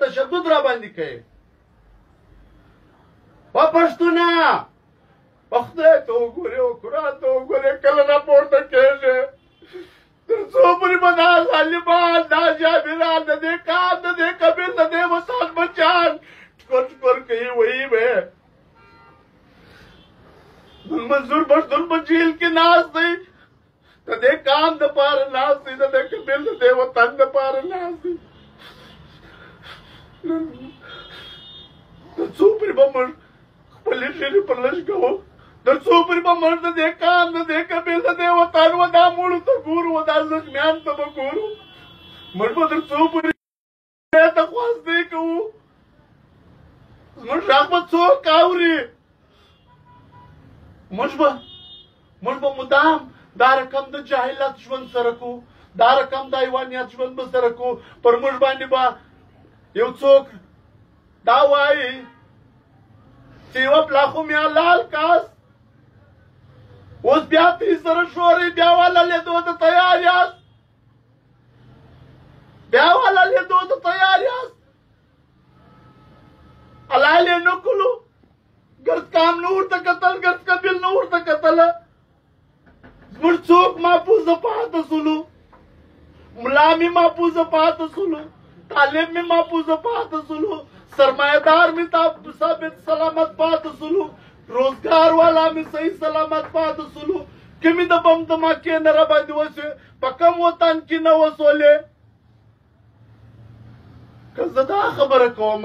تشدد را باندې کوي په پښتونه په خدای ته وګورې او قرآن ته وګورې کله نه پورته کېږې تر څو پورې به دا ظالمان دا جابران د دې کار د دې قبیل د دې وسال بچان ټکور ټکور کوي وایي به منظور پښتون په جیل کې ناست دی د دې کار د پاره ناز دي د دې کبل د دې وطن د پاره ناز دي د څو پر بمر خپل لري پر لږ کوو د څو پر بمر د دې کار د دې کبل د دې وطن و دا مول ته ګورو دا زخمیان ته ګورو مرګ د څو پر ته خواست دی کوو زموږ غږ به څوک اوري موږ به موږ به مدام دا رقم د جاهلت ژوند سره کو دا رقم د حیوانیت ژوند به سره کو پر موږ باندې به یو څوک دا وایي چې یوه پلا خو مې حلال کاس اوس بیا ترې سره شورې بیا والا لیدو ته تیار یاست بیا ولا لیدو ته تیار یاست الله له نو کولو ګرد کام نور ته قتل ګرد قبیل نور ته قتل زموږ څوک محفوظ پاتې سولو ملا می محفوظ پاتې سولو طالب می محفوظ پاتې سولو سرمایدار می تا ثابت سلامت پاتې سولو روزګار والا می صحیح سلامت پاتې سولو کمی د بم دماکې نه راباندې وسوې په کم وطن کې نه وسولې که زه دا خبره کوم